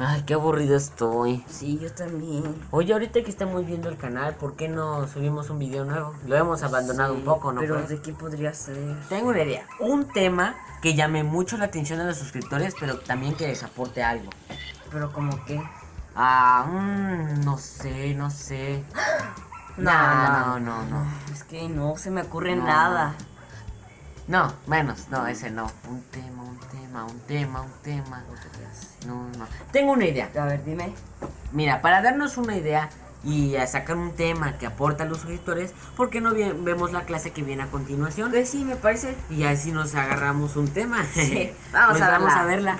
Ay, qué aburrido estoy. Sí, yo también. Oye, ahorita que estamos viendo el canal, ¿por qué no subimos un video nuevo? Lo hemos abandonado un poco, ¿no? Pero crees? ¿de qué podría ser? Tengo una idea. Un tema que llame mucho la atención a los suscriptores, pero también que les aporte algo. Pero como qué? Ah, mm, no sé, no sé. No, no, no, no. Es que no se me ocurre No, nada. No, menos, no, ese no. Un tema, un tema, un tema, un tema. No, no. Tengo una idea. A ver, dime. Mira, para darnos una idea y a sacar un tema que aporta a los suscriptores, ¿por qué no vemos la clase que viene a continuación? Pues sí, me parece. Y así nos agarramos un tema. Sí, vamos Pues a vamos verla. a verla.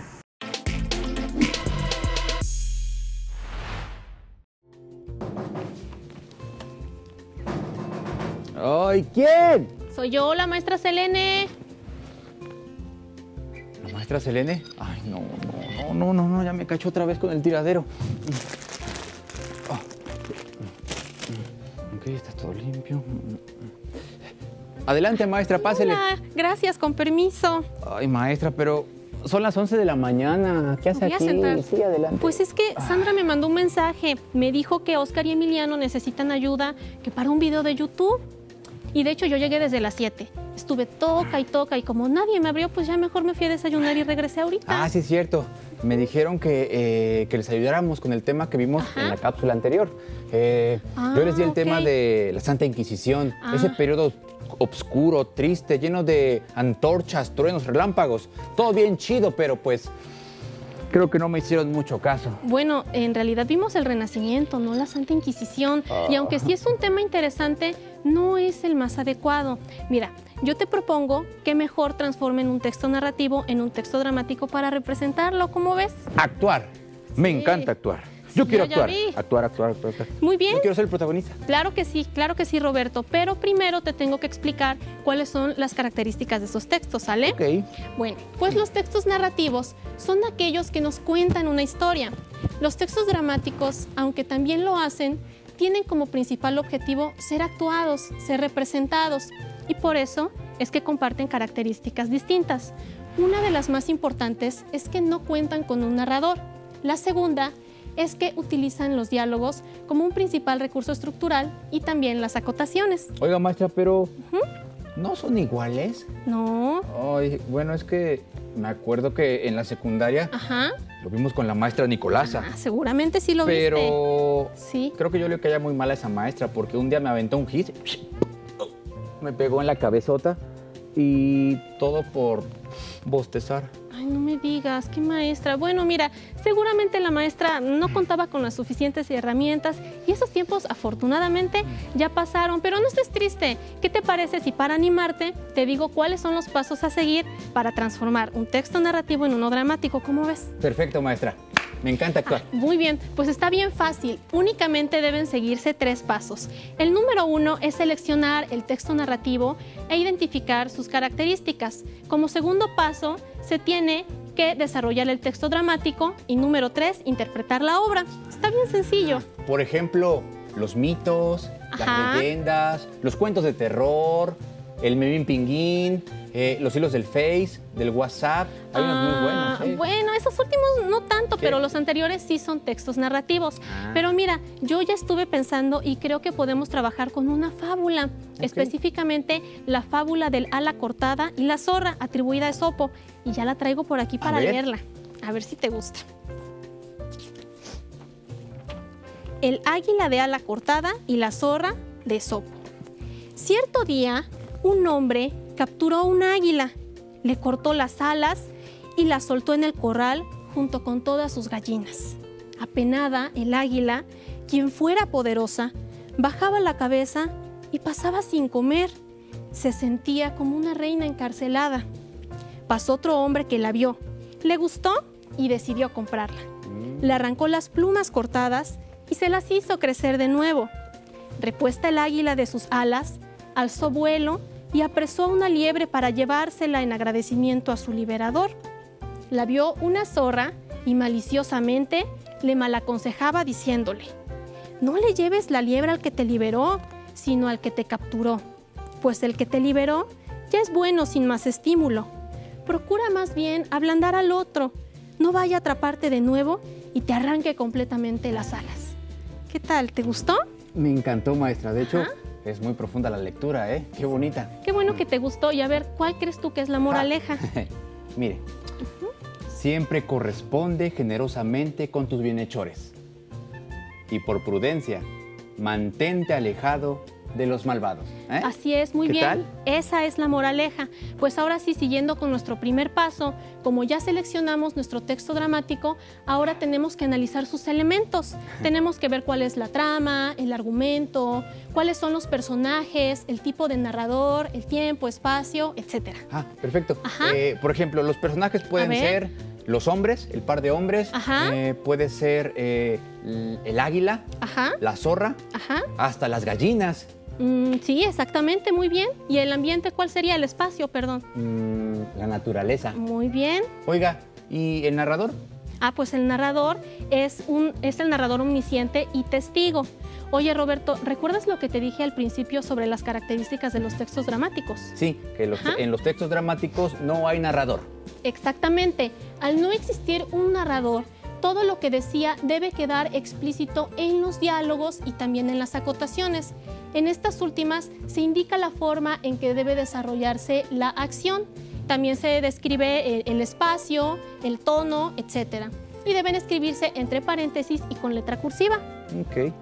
¡Ay, quién! Soy yo, la maestra Selene. ¿La maestra Selene? Ay, no, no, no, no, no, no, ya me cachó otra vez con el tiradero. Ah. Ok, está todo limpio. Adelante, maestra, pásele. Hola, gracias, con permiso. Ay, maestra, pero son las 11 de la mañana. ¿Qué hace Voy a aquí? sentar. Sí, adelante. Pues es que Sandra me mandó un mensaje. Me dijo que Oscar y Emiliano necesitan ayuda que para un video de YouTube. Y de hecho yo llegué desde las 7. Estuve toca y toca y como nadie me abrió, pues ya mejor me fui a desayunar y regresé ahorita. Ah, sí, es cierto. Me dijeron que, eh, que les ayudáramos con el tema que vimos Ajá. en la cápsula anterior. Eh, Ah, yo les di el ok. tema de la Santa Inquisición, Ah. ese periodo oscuro, triste, lleno de antorchas, truenos, relámpagos. Todo bien chido, pero pues creo que no me hicieron mucho caso. Bueno, en realidad vimos el Renacimiento, no la Santa Inquisición. Y aunque sí es un tema interesante, no es el más adecuado. Mira, yo te propongo que mejor transformen un texto narrativo en un texto dramático para representarlo, ¿cómo ves? Actuar. Me Sí. encanta actuar. Yo Sí, quiero yo actuar. Actuar, actuar, actuar, actuar. Muy bien. Yo quiero ser el protagonista. Claro que sí, claro que sí, Roberto. Pero primero te tengo que explicar cuáles son las características de esos textos, ¿sale? Ok. Bueno, pues los textos narrativos son aquellos que nos cuentan una historia. Los textos dramáticos, aunque también lo hacen, tienen como principal objetivo ser actuados, ser representados. Y por eso es que comparten características distintas. Una de las más importantes es que no cuentan con un narrador. La segunda es que utilizan los diálogos como un principal recurso estructural y también las acotaciones. Oiga, maestra, pero ¿no son iguales? No, Ay, bueno, es que me acuerdo que en la secundaria ajá, lo vimos con la maestra Nicolasa. ah, seguramente sí lo viste. pero Sí. creo que yo le caía muy mal a esa maestra porque un día me aventó un hit, me pegó en la cabezota y todo por bostezar. Ay, no me digas, qué maestra. Bueno, mira, seguramente la maestra no contaba con las suficientes herramientas y esos tiempos afortunadamente ya pasaron, pero no estés triste. ¿Qué te parece si para animarte te digo cuáles son los pasos a seguir para transformar un texto narrativo en uno dramático? ¿Cómo ves? Perfecto, maestra. Me encanta actuar. Muy bien, pues está bien fácil. Únicamente deben seguirse tres pasos. El número uno es seleccionar el texto narrativo e identificar sus características. Como segundo paso, se tiene que desarrollar el texto dramático y número tres, interpretar la obra. Está bien sencillo. Por ejemplo, los mitos, Ajá. las leyendas, los cuentos de terror, el memín pinguín, eh, los hilos del Face, del WhatsApp. Hay unos muy buenos. Ah, ¿eh? Bueno, esos últimos no tanto, ¿Qué? pero los anteriores sí son textos narrativos. Ah. Pero mira, yo ya estuve pensando y creo que podemos trabajar con una fábula, específicamente la fábula del ala cortada y la zorra, atribuida a Esopo. Y ya la traigo por aquí para leerla. A ver si te gusta. El águila de ala cortada y la zorra de Esopo. Cierto día, un hombre capturó un águila, le cortó las alas y la soltó en el corral junto con todas sus gallinas. Apenada, el águila, quien fuera poderosa, bajaba la cabeza y pasaba sin comer. Se sentía como una reina encarcelada. Pasó otro hombre que la vio, le gustó y decidió comprarla. Le arrancó las plumas cortadas y se las hizo crecer de nuevo. Repuesta el águila de sus alas, alzó vuelo y apresó a una liebre para llevársela en agradecimiento a su liberador. La vio una zorra y maliciosamente le malaconsejaba diciéndole, no le lleves la liebre al que te liberó, sino al que te capturó, pues el que te liberó ya es bueno sin más estímulo. Procura más bien ablandar al otro, no vaya a atraparte de nuevo y te arranque completamente las alas. ¿Qué tal? ¿Te gustó? Me encantó, maestra. De hecho, Ajá. es muy profunda la lectura, ¿eh? Qué bonita. Qué bueno que te gustó. Y a ver, ¿cuál crees tú que es la moraleja? Mire, siempre corresponde generosamente con tus bienhechores. Y por prudencia, mantente alejado de los malvados. ¿eh? Así es, muy ¿Qué bien. tal? Esa es la moraleja. Pues ahora sí, siguiendo con nuestro primer paso, como ya seleccionamos nuestro texto dramático, ahora tenemos que analizar sus elementos. tenemos que ver cuál es la trama, el argumento, cuáles son los personajes, el tipo de narrador, el tiempo, espacio, etcétera. Ah, perfecto. Eh, por ejemplo, los personajes pueden ser los hombres, el par de hombres. Ajá. eh, puede ser eh, el águila, Ajá, la zorra, ajá. hasta las gallinas. Mm, sí, exactamente, muy bien. ¿Y el ambiente cuál sería? El espacio, perdón. mm, la naturaleza. Muy bien. Oiga, ¿y el narrador? Ah, pues el narrador es, un, es el narrador omnisciente y testigo. Oye, Roberto, ¿recuerdas lo que te dije al principio sobre las características de los textos dramáticos? Sí, que los- en los textos dramáticos no hay narrador. Exactamente. Al no existir un narrador, todo lo que decía debe quedar explícito en los diálogos y también en las acotaciones. En estas últimas se indica la forma en que debe desarrollarse la acción. También se describe el, espacio, el tono, etc. Y deben escribirse entre paréntesis y con letra cursiva. Ok.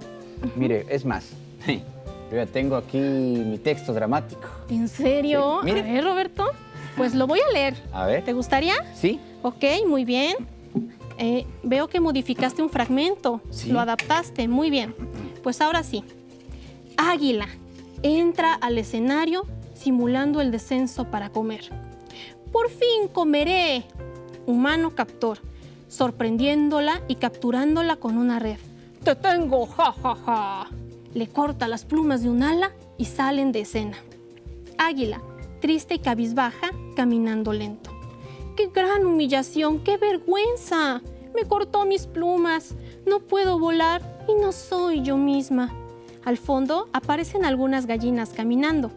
Mire, es más, yo ya tengo aquí mi texto dramático. ¿En serio? Sí, mire. A ver, Roberto. Pues lo voy a leer. A ver. ¿Te gustaría? ¿Sí? Ok, muy bien. Eh, veo que modificaste un fragmento, Sí. lo adaptaste, muy bien. Pues ahora sí. Águila entra al escenario simulando el descenso para comer. Por fin comeré. Humano captor, sorprendiéndola y capturándola con una red. Te tengo, ja, ja, ja. Le corta las plumas de un ala y salen de escena. Águila, triste y cabizbaja, caminando lento. ¡Qué gran humillación! ¡Qué vergüenza! Me cortó mis plumas. No puedo volar y no soy yo misma. Al fondo aparecen algunas gallinas caminando.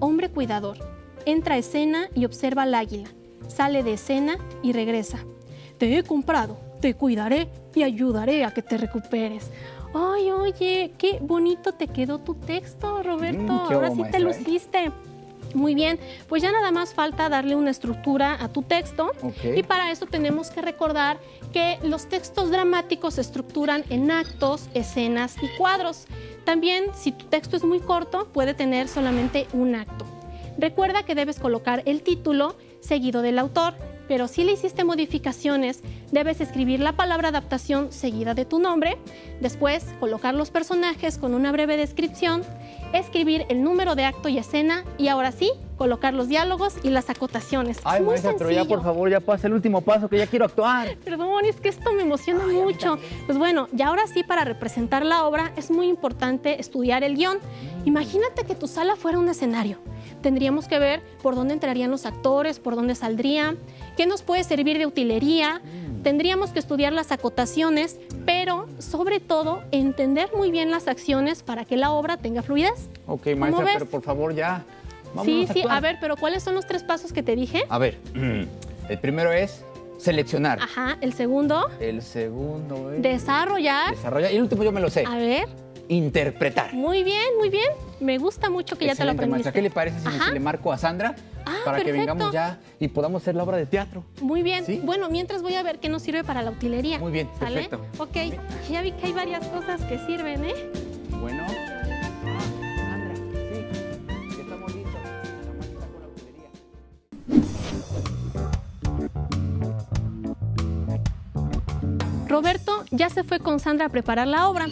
Hombre cuidador. Entra a escena y observa al águila. Sale de escena y regresa. Te he comprado, te cuidaré y ayudaré a que te recuperes. Ay, oye, qué bonito te quedó tu texto, Roberto. Mm, qué Ahora sí te ¿eh? Muy bien, pues ya nada más falta darle una estructura a tu texto. Y para eso tenemos que recordar que los textos dramáticos se estructuran en actos, escenas y cuadros. También, si tu texto es muy corto, puede tener solamente un acto. Recuerda que debes colocar el título seguido del autor, pero si le hiciste modificaciones, debes escribir la palabra adaptación seguida de tu nombre, después colocar los personajes con una breve descripción, escribir el número de acto y escena y ahora sí, colocar los diálogos y las acotaciones. Ay, es muy maestra, pero ya por favor, ya pasa el último paso que ya quiero actuar. Perdón, es que esto me emociona mucho. Pues bueno, y ahora sí, para representar la obra es muy importante estudiar el guion. Imagínate que tu sala fuera un escenario. Tendríamos que ver por dónde entrarían los actores, por dónde saldrían, qué nos puede servir de utilería. Tendríamos que estudiar las acotaciones, pero sobre todo entender muy bien las acciones para que la obra tenga fluidez. Ok, maestra, pero por favor ya. Sí, vámonos sí, a ver, pero ¿cuáles son los tres pasos que te dije? A ver, el primero es seleccionar. Ajá, el segundo, El segundo es desarrollar. desarrollar. Y el último yo me lo sé. A ver, Interpretar. muy bien, muy bien. Me gusta mucho que ya te lo aprendiste. maestra. ¿Qué le parece si, le marco a Sandra Ah, para que vengamos ya y podamos hacer la obra de teatro? Muy bien. ¿Sí? Bueno, mientras voy a ver qué nos sirve para la utilería. Muy bien, ¿Sale? perfecto. Ok, ya vi que hay varias cosas que sirven, ¿eh? Bueno. Roberto ya se fue con Sandra a preparar la obra.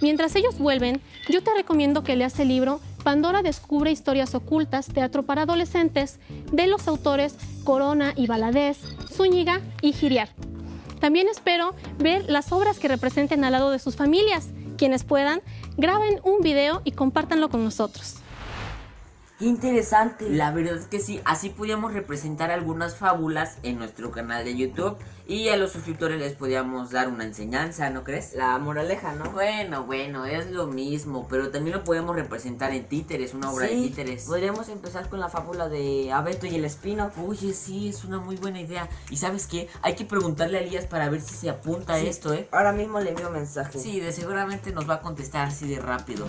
Mientras ellos vuelven, yo te recomiendo que leas el libro Pandora descubre historias ocultas, teatro para adolescentes, de los autores Corona y Valadez, Zúñiga y Giriar. También espero ver las obras que representen al lado de sus familias. Quienes puedan, graben un video y compártanlo con nosotros. Qué interesante. La verdad es que sí, así podíamos representar algunas fábulas en nuestro canal de YouTube y a los suscriptores les podíamos dar una enseñanza, ¿no crees? La moraleja, ¿no? Bueno, bueno, es lo mismo, pero también lo podemos representar en títeres, una obra de títeres. Podríamos empezar con la fábula de Abeto y el Espino. Oye, sí, es una muy buena idea. ¿Y sabes qué? Hay que preguntarle a Elías para ver si se apunta a esto, ¿eh? Ahora mismo le envío mensaje. Sí, de seguramente nos va a contestar así de rápido.